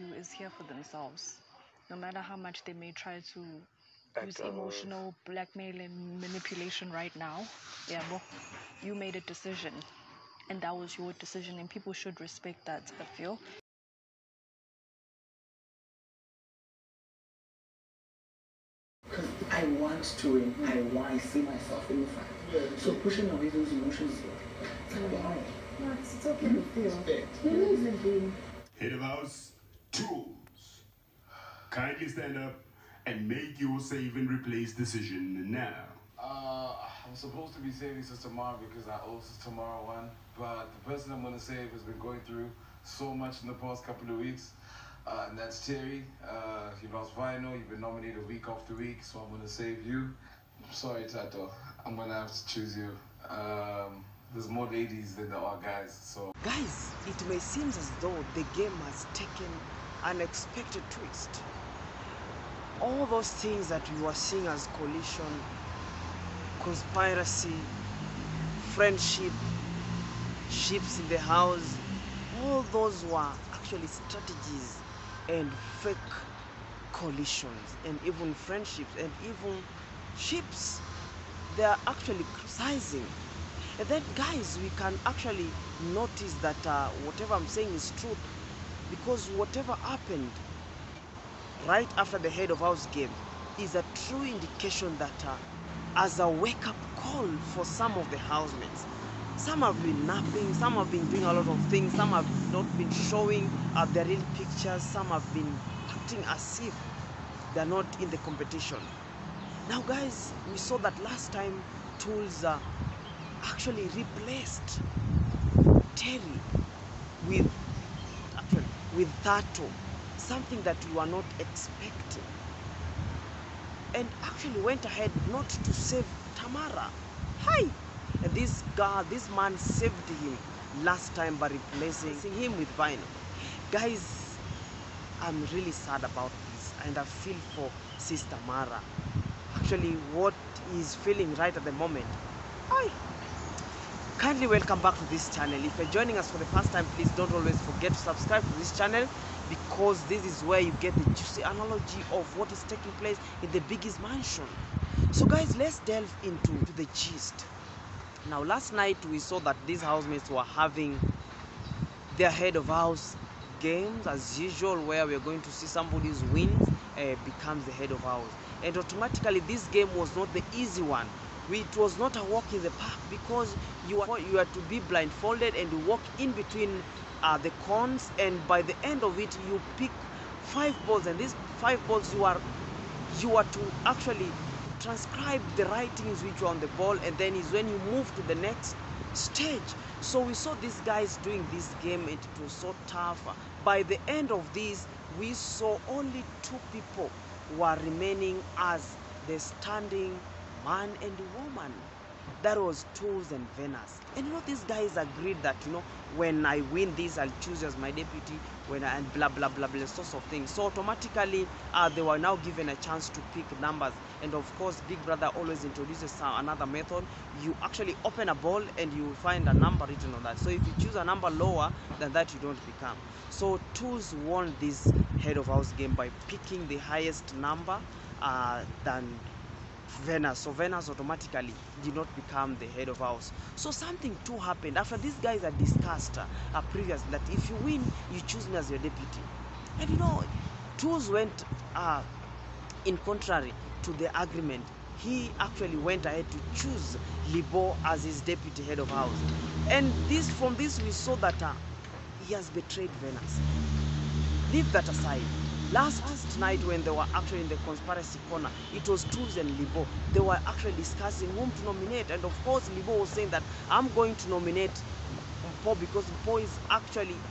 you is here for themselves. No matter how much they may try to use Act, uh, emotional blackmail and manipulation right now, yeah, well, you made a decision. And that was your decision, and people should respect that, I feel. Because I want to win. I want to see myself in the fight. So pushing away those emotions, it's like, wow. No, it's, it's okay to feel. Respect. Feelings and being Head of house, Tulz. Kindly stand up and make your save and replace decision now. Uh, I'm supposed to be saving Sister Mara because I owe Sister Mara one, but the person I'm gonna save has been going through so much in the past couple of weeks, uh, and that's Terry. Uh, he lost vinyl. You've been nominated week after week, so I'm gonna save you. I'm Sorry, Tato. I'm gonna have to choose you. Um, there's more ladies than there are guys, so Guys, it may seem as though the game has taken an unexpected twist. All those things that we were seeing as coalition, conspiracy, friendship, ships in the house, all those were actually strategies and fake coalitions and even friendships and even ships. They are actually criticizing and then, guys, we can actually notice that uh, whatever I'm saying is truth because whatever happened right after the head of house game is a true indication that uh, as a wake up call for some of the housemates. Some have been napping, some have been doing a lot of things, some have not been showing uh, their real pictures, some have been acting as if they're not in the competition. Now, guys, we saw that last time Tulz uh, actually replaced Terry with with Tato, something that we were not expecting, and actually went ahead not to save Tamara. Hi, and this guy, this man saved him last time by replacing him with Vinyl. Guys, I'm really sad about this, and I feel for Sister Mara. Actually, what he's feeling right at the moment. Hi. Kindly welcome back to this channel. If you're joining us for the first time, please don't always forget to subscribe to this channel because this is where you get the juicy analogy of what is taking place in the biggest mansion. So guys, let's delve into the gist. Now, last night we saw that these housemates were having their head of house games as usual where we're going to see somebody's wins uh, becomes the head of house and automatically this game was not the easy one it was not a walk in the park because you are you are to be blindfolded and you walk in between uh, the cones and by the end of it you pick five balls and these five balls you are you are to actually transcribe the writings which were on the ball and then is when you move to the next stage. So we saw these guys doing this game. And it was so tough. By the end of this we saw only two people were remaining as the standing man and woman that was Tulz and venus and you know these guys agreed that you know when i win this i'll choose as my deputy when I, and blah blah blah blah sorts of things. So automatically uh, they were now given a chance to pick numbers. And of course big brother always introduces another method. You actually open a ball and you find a number written on that. So if you choose a number lower than that you don't become. So Tulz won this head of house game by picking the highest number uh, than Venus. So Venus automatically did not become the head of house. So something too happened after these guys had discussed uh, previously that if you win, you choose me as your deputy. And you know, Tulz went uh, in contrary to the agreement. He actually went ahead to choose Libo as his deputy head of house. And this from this we saw that uh, he has betrayed Venus. Leave that aside. Last, night when they were actually in the conspiracy corner, it was Tulz and Libo. They were actually discussing whom to nominate. And of course, Libo was saying that I'm going to nominate Mpho because Mpho is actually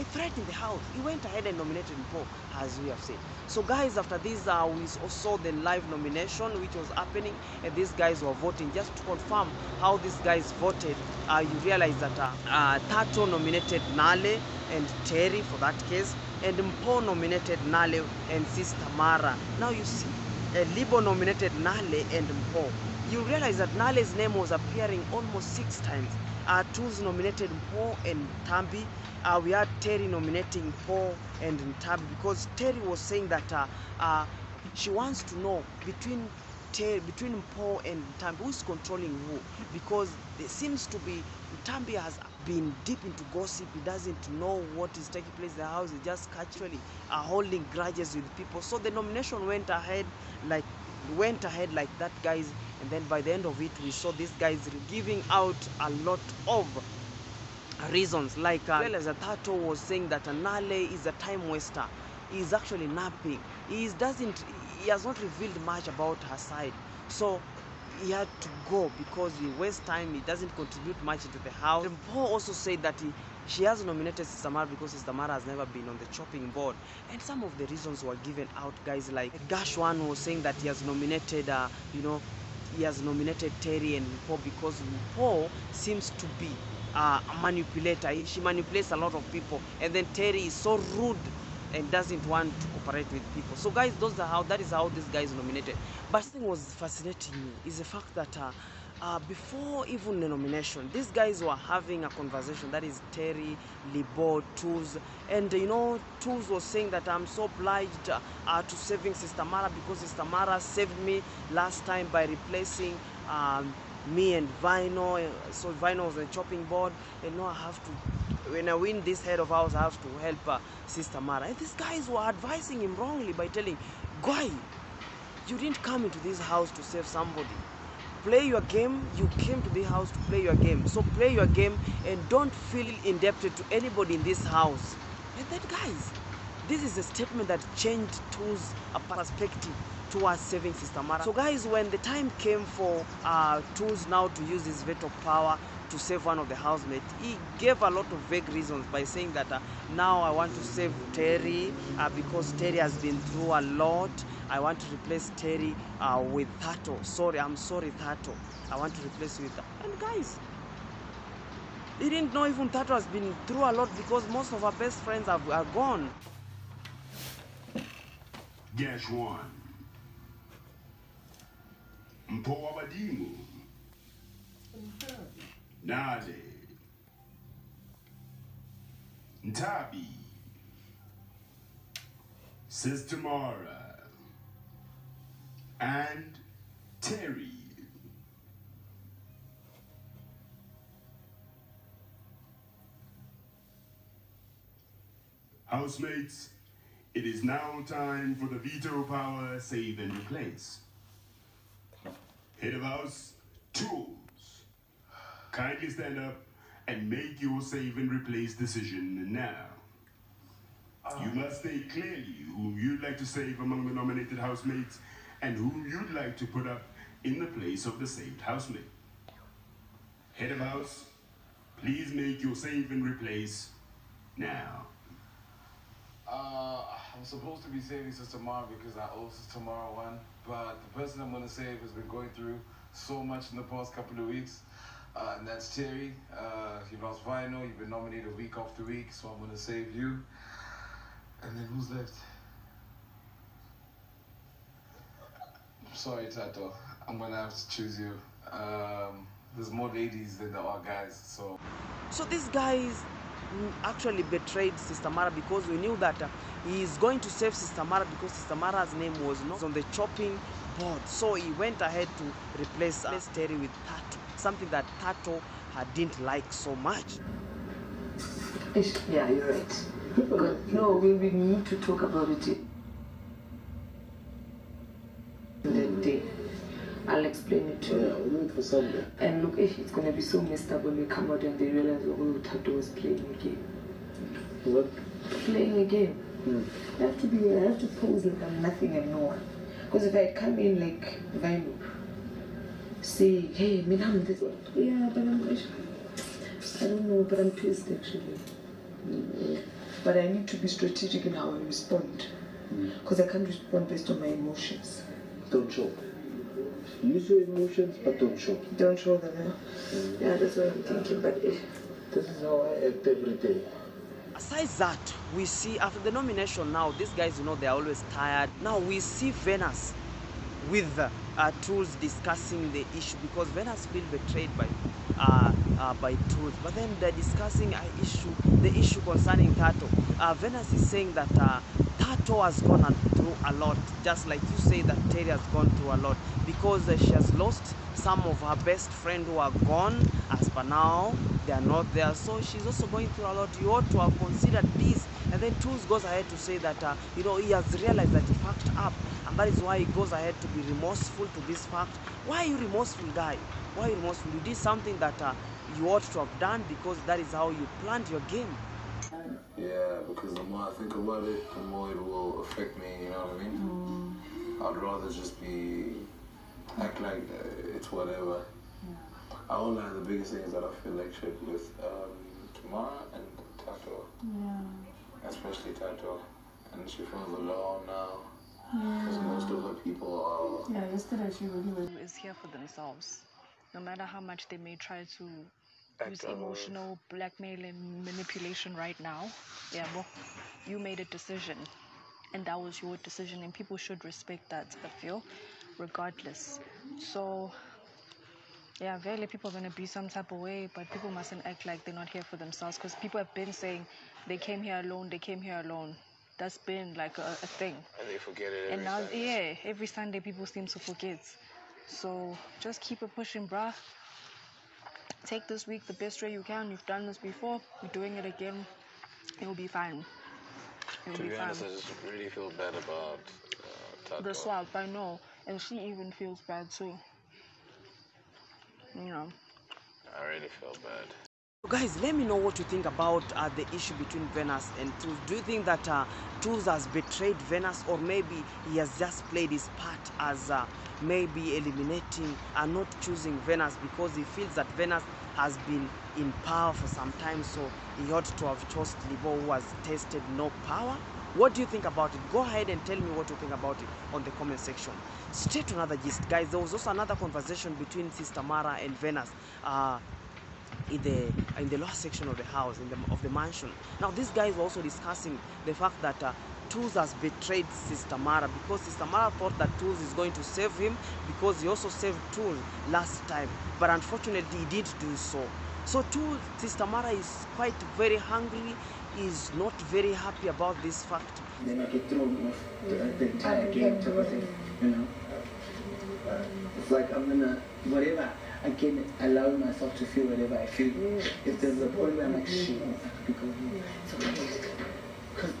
threat in the house. He went ahead and nominated Mpo, as we have said. So guys, after this, uh, we saw the live nomination which was happening and these guys were voting. Just to confirm how these guys voted, uh, you realize that uh, uh, Tato nominated Nale and Terry for that case and Mpo nominated Nale and Sister Mara. Now you see, uh, Libo nominated Nale and Mpo. You realize that Nale's name was appearing almost six times. Uh, Tulz nominated Paul and Tambi. Uh, we had Terry nominating Paul and Tambi because Terry was saying that uh, uh, she wants to know between Terry, between Paul and Tambi who's controlling who because there seems to be Tambi has been deep into gossip. He doesn't know what is taking place in the house. He just casually are holding grudges with people. So the nomination went ahead like went ahead like that, guys. And then by the end of it, we saw these guys giving out a lot of reasons. Like uh, well as a Tato was saying that Nale is a time waster. He's actually napping. He doesn't. He has not revealed much about her side. So he had to go because he wastes time. He doesn't contribute much into the house. And Paul also said that he, she has nominated Sister because Sister has never been on the chopping board. And some of the reasons were given out, guys. Like Gash1 was saying that he has nominated, uh, you know, he has nominated Terry and Paul because Paul seems to be uh, a manipulator. She manipulates a lot of people. And then Terry is so rude and doesn't want to cooperate with people. So guys, those are how that is how this guy is nominated. But something was fascinating me is the fact that uh, uh, before even the nomination, these guys were having a conversation. That is Terry, Libo, Tulz, and you know, Tulz was saying that I'm so obliged uh, to saving Sister Mara because Sister Mara saved me last time by replacing. Um, me and Vino, so Vino was the chopping board, and now I have to when I win this head of ours, I have to help uh, Sister Mara. And these guys were advising him wrongly by telling, Guy, you didn't come into this house to save somebody. Play your game. You came to the house to play your game. So play your game and don't feel indebted to anybody in this house. And then, guys, this is a statement that changed Tulz' perspective towards saving Sister Mara. So, guys, when the time came for uh, now to use his veto power to save one of the housemates, he gave a lot of vague reasons by saying that uh, now I want to save Terry uh, because Terry has been through a lot. I want to replace Terry uh, with Tato. Sorry, I'm sorry, Tato. I want to replace with. And guys, he didn't know even Tato has been through a lot because most of our best friends have, are gone. Gash 1. Mpoa Badimu. Nade. Ntabi. Sister Mara. And Terry. Housemates, it is now time for the veto power save and replace. Head of house, Tulz. Kindly stand up and make your save and replace decision now. You must state clearly whom you'd like to save among the nominated housemates and whom you'd like to put up in the place of the saved housemate. Head of house, please make your save and replace now. Uh, I'm supposed to be saving Sister Mara because I owe Sister Mara one, but the person I'm going to save has been going through so much in the past couple of weeks, uh, and that's Terry. Uh, he lost vinyl. you've been nominated week after week, so I'm going to save you. And then who's left? I'm sorry, Tato. I'm going to have to choose you. Um, there's more ladies than there are guys, so. So these guys actually betrayed Sister Mara because we knew that uh, he is going to save Sister Mara because Sister Mara's name was not on the chopping board. So he went ahead to replace, uh, Terry with Tato, something that Tato uh, didn't like so much. Yeah, you're right. Good. No, we, we need to talk about it that day. I'll explain it to you. we wait for Sunday. And look, ish, it's gonna be so messed up when we come out and they realize oh, Tato was playing a game. What? Playing a game. Hmm. I have to be, I have to pose like I'm nothing and no one. Because if I come in like Vino, say, hey, me I'm this one. Yeah, but I'm, I don't know, but I'm pissed actually. But I need to be strategic in how I respond. Because I can't respond based on my emotions. Don't show. Use your emotions, but don't show. Don't show them, yeah? Yeah, that's what I'm thinking, but eh, This is how I act every day. Aside that, we see after the nomination now, these guys, you know, they're always tired. Now we see Venus with uh, Tulz discussing the issue because Venus feel betrayed by uh, uh, by Tulz. But then they're discussing an issue, the issue concerning Tato. Uh, Venus is saying that uh, Tato has gone through a lot, just like you say that Terry has gone through a lot because uh, she has lost some of her best friends who are gone. As per now, they are not there. So she's also going through a lot. You ought to have considered this. And then Tulz goes ahead to say that uh, you know he has realized that he fucked up, and that is why he goes ahead to be remorseful to this fact. Why are you remorseful, guy? Why are you remorseful? You did something that uh, you ought to have done because that is how you planned your game. Yeah, because the more I think about it, the more it will affect me, you know what I mean? I'd rather just be, act like uh, it's whatever. Yeah. I won't lie, the biggest thing is that I feel like shit with um, Kimara and Tato. Yeah. Especially Tato. And she feels alone now. Because most of her people are Yeah, yesterday she really was. is here for themselves. No matter how much they may try to use emotional blackmail and manipulation right now, yeah, well, you made a decision, and that was your decision, and people should respect that. I feel, regardless. So, yeah, very people are gonna be some type of way, but people mustn't act like they're not here for themselves, because people have been saying they came here alone, they came here alone. That's been like a, a thing. And they forget it And now, yeah, every Sunday people seem to forget. So just keep it pushing, bruh. Take this week the best way you can. You've done this before. You're doing it again. It'll be fine. It'll To be be fine. honest, I just really feel bad about uh. The swap, I know. And she even feels bad too. You know. I really feel bad. Guys, let me know what you think about uh, the issue between Venus and Tulz. Do you think that uh, Tulz has betrayed Venus, or maybe he has just played his part as uh, maybe eliminating and not choosing Venus because he feels that Venus has been in power for some time, so he ought to have chosen Libo who has tasted no power? What do you think about it? Go ahead and tell me what you think about it on the comment section. Straight to another gist, guys. There was also another conversation between Sister Mara and Venus. Uh, in the in the lower section of the house in the of the mansion now these guys were also discussing the fact that uh, Tulz has betrayed Sister Mara because Sister Mara thought that Tulz is going to save him because he also saved Tulz last time but unfortunately he didn't do so so Tulz Sister Mara is quite very hungry is not very happy about this fact Then I get the, entire game type of thing, you know. It's like I'm gonna whatever I can allow myself to feel whatever I feel. If there's a point where I'm like shit, because.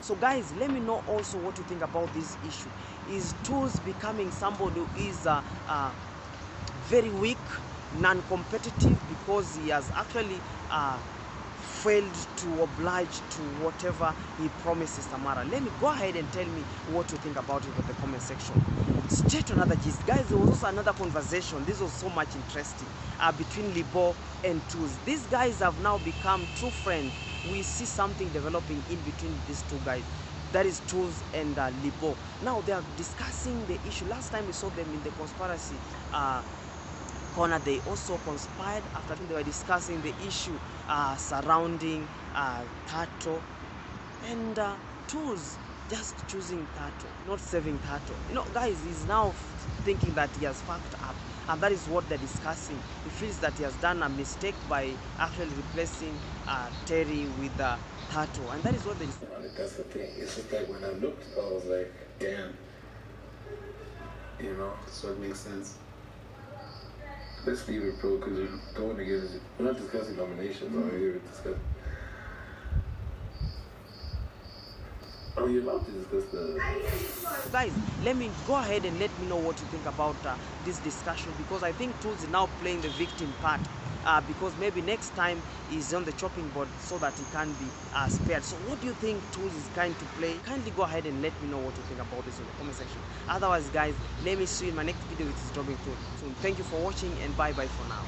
So guys, let me know also what you think about this issue. Is Tulz becoming somebody who is uh, uh, very weak, non-competitive because he has actually uh, failed to oblige to whatever he promises Tamara. Let me go ahead and tell me what you think about it in the comment section. Straight to another gist. Guys, there was also another conversation. This was so much interesting uh, between Libo and Tulz. These guys have now become true friends. We see something developing in between these two guys. That is Tulz and uh, Libo. Now they are discussing the issue. Last time we saw them in the conspiracy uh, corner they also conspired after they were discussing the issue uh, surrounding uh, Tato and uh, Tulz just choosing Tato, not saving Tato. You know, guys, he's now thinking that he has fucked up, and that is what they're discussing. He feels that he has done a mistake by actually replacing uh, Terry with uh, Tato, and that is what they. That's the thing. It's just like when I looked, I was like, damn. You know, so it makes sense. Let's leave it, bro, because we're going against. We're not discussing nominations. We're here to discuss. Oh, you're allowed to discuss the. guys let me go ahead and let me know what you think about uh, this discussion because i think Tulz is now playing the victim part uh, because maybe next time he's on the chopping board so that he can be uh, spared. So what do you think Tulz is going to play? Kindly go ahead and let me know what you think about this in the comment section. Otherwise guys let me see you in my next video which is dropping soon thank you for watching and bye bye for now